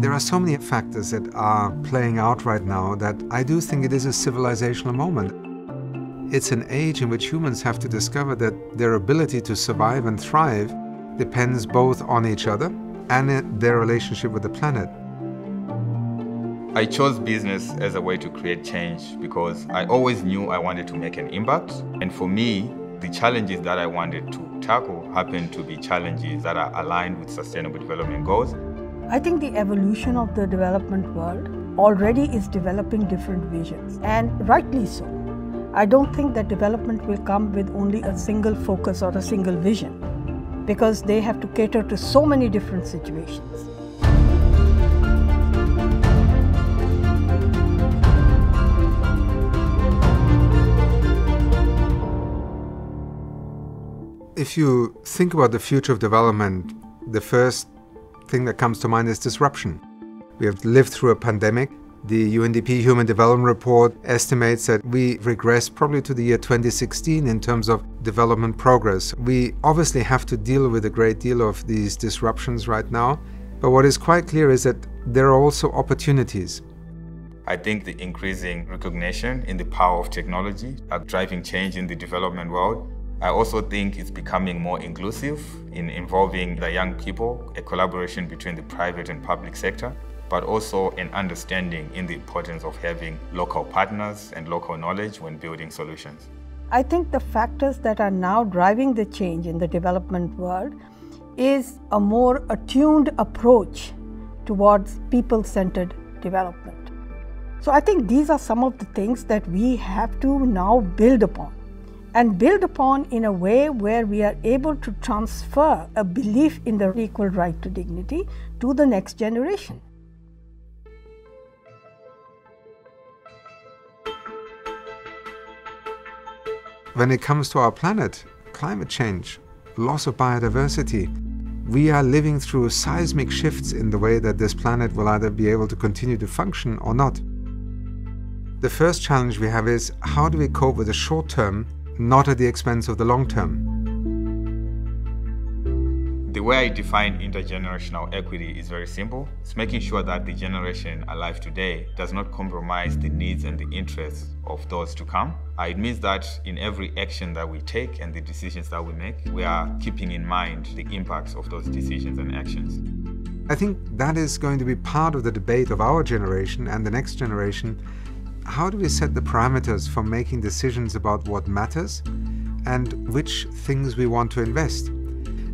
There are so many factors that are playing out right now that I do think it is a civilizational moment. It's an age in which humans have to discover that their ability to survive and thrive depends both on each other and their relationship with the planet. I chose business as a way to create change because I always knew I wanted to make an impact. And for me, the challenges that I wanted to tackle happened to be challenges that are aligned with sustainable development goals. I think the evolution of the development world already is developing different visions, and rightly so. I don't think that development will come with only a single focus or a single vision because they have to cater to so many different situations. If you think about the future of development, the first thing that comes to mind is disruption. We have lived through a pandemic. The UNDP Human Development Report estimates that we regress probably to the year 2016 in terms of development progress. We obviously have to deal with a great deal of these disruptions right now, but what is quite clear is that there are also opportunities. I think the increasing recognition in the power of technology are driving change in the development world. I also think it's becoming more inclusive in involving the young people, a collaboration between the private and public sector, but also an understanding in the importance of having local partners and local knowledge when building solutions. I think the factors that are now driving the change in the development world is a more attuned approach towards people centered development. So I think these are some of the things that we have to now build upon and build upon in a way where we are able to transfer a belief in the equal right to dignity to the next generation. When it comes to our planet, climate change, loss of biodiversity, we are living through seismic shifts in the way that this planet will either be able to continue to function or not. The first challenge we have is how do we cope with the short term not at the expense of the long term. The way I define intergenerational equity is very simple. It's making sure that the generation alive today does not compromise the needs and the interests of those to come. Uh, it means that in every action that we take and the decisions that we make, we are keeping in mind the impacts of those decisions and actions. I think that is going to be part of the debate of our generation and the next generation how do we set the parameters for making decisions about what matters and which things we want to invest?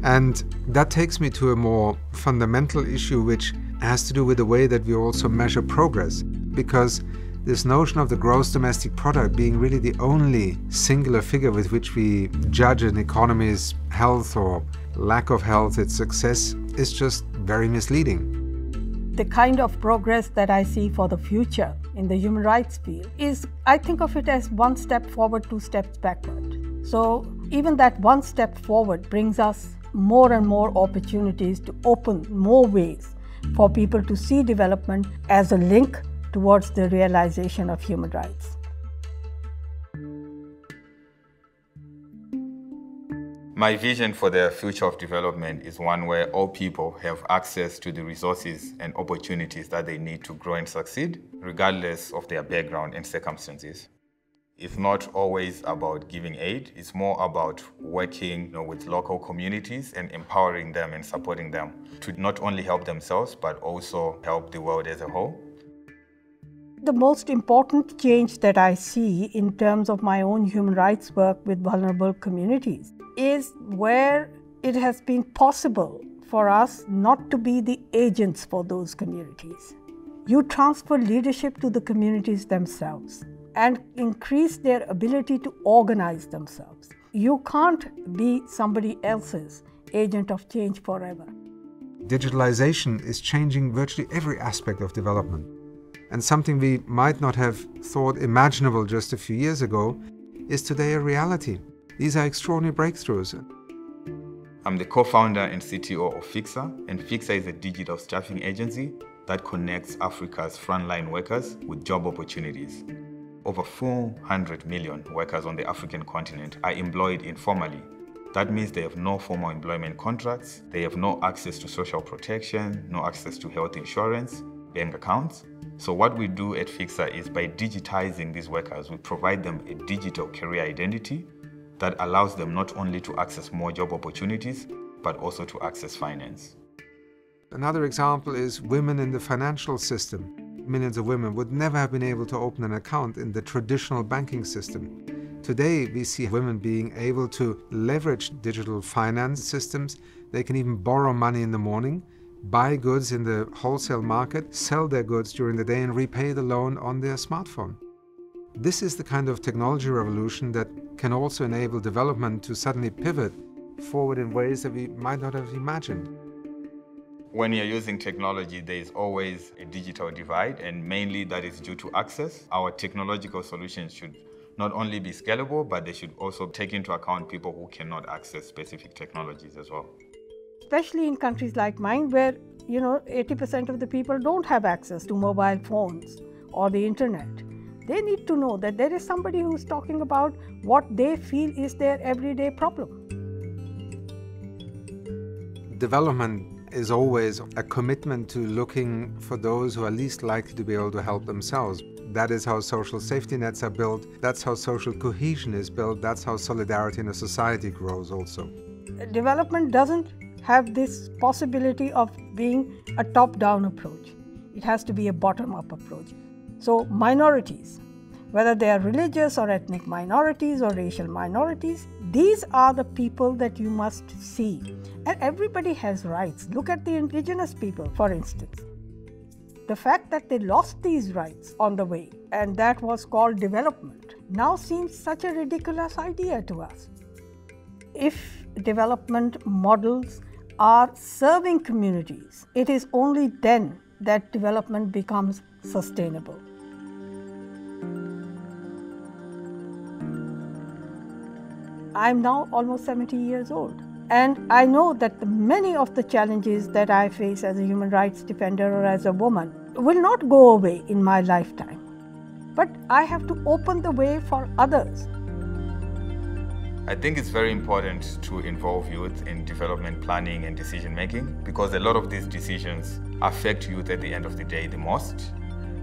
And that takes me to a more fundamental issue, which has to do with the way that we also measure progress. Because this notion of the gross domestic product being really the only singular figure with which we judge an economy's health or lack of health, its success, is just very misleading. The kind of progress that I see for the future in the human rights field is I think of it as one step forward, two steps backward. So even that one step forward brings us more and more opportunities to open more ways for people to see development as a link towards the realization of human rights. My vision for the future of development is one where all people have access to the resources and opportunities that they need to grow and succeed, regardless of their background and circumstances. It's not always about giving aid, it's more about working you know, with local communities and empowering them and supporting them to not only help themselves, but also help the world as a whole. The most important change that I see in terms of my own human rights work with vulnerable communities is where it has been possible for us not to be the agents for those communities. You transfer leadership to the communities themselves and increase their ability to organize themselves. You can't be somebody else's agent of change forever. Digitalization is changing virtually every aspect of development. And something we might not have thought imaginable just a few years ago is today a reality. These are extraordinary breakthroughs. I'm the co-founder and CTO of Fixa, and Fixa is a digital staffing agency that connects Africa's frontline workers with job opportunities. Over 400 million workers on the African continent are employed informally, That means they have no formal employment contracts, they have no access to social protection, no access to health insurance, bank accounts. So what we do at Fixa is by digitizing these workers, we provide them a digital career identity that allows them not only to access more job opportunities, but also to access finance. Another example is women in the financial system. Millions of women would never have been able to open an account in the traditional banking system. Today, we see women being able to leverage digital finance systems. They can even borrow money in the morning, buy goods in the wholesale market, sell their goods during the day, and repay the loan on their smartphone. This is the kind of technology revolution that can also enable development to suddenly pivot forward in ways that we might not have imagined. When you're using technology, there is always a digital divide, and mainly that is due to access. Our technological solutions should not only be scalable, but they should also take into account people who cannot access specific technologies as well. Especially in countries like mine, where you know 80% of the people don't have access to mobile phones or the internet. They need to know that there is somebody who's talking about what they feel is their everyday problem. Development is always a commitment to looking for those who are least likely to be able to help themselves. That is how social safety nets are built. That's how social cohesion is built. That's how solidarity in a society grows, also. Development doesn't have this possibility of being a top down approach, it has to be a bottom up approach. So, minorities, whether they are religious or ethnic minorities or racial minorities, these are the people that you must see. And everybody has rights. Look at the indigenous people, for instance. The fact that they lost these rights on the way, and that was called development, now seems such a ridiculous idea to us. If development models are serving communities, it is only then that development becomes sustainable. I'm now almost 70 years old. And I know that many of the challenges that I face as a human rights defender or as a woman will not go away in my lifetime. But I have to open the way for others. I think it's very important to involve youth in development planning and decision making because a lot of these decisions affect youth at the end of the day the most.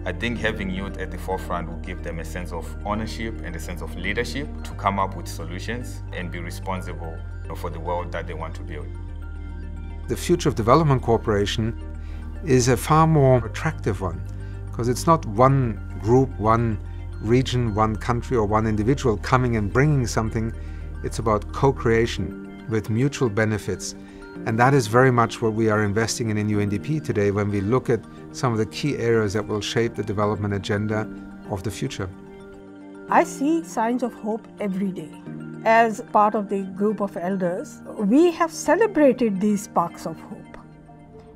I think having youth at the forefront will give them a sense of ownership and a sense of leadership to come up with solutions and be responsible for the world that they want to build. The Future of Development Cooperation is a far more attractive one because it's not one group, one region, one country, or one individual coming and bringing something. It's about co creation with mutual benefits. And that is very much what we are investing in in UNDP today when we look at some of the key areas that will shape the development agenda of the future. I see signs of hope every day. As part of the group of elders, we have celebrated these sparks of hope.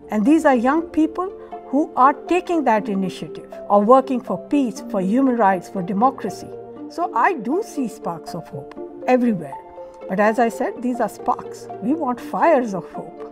And these are young people who are taking that initiative of working for peace, for human rights, for democracy. So I do see sparks of hope everywhere. But as I said, these are sparks. We want fires of hope.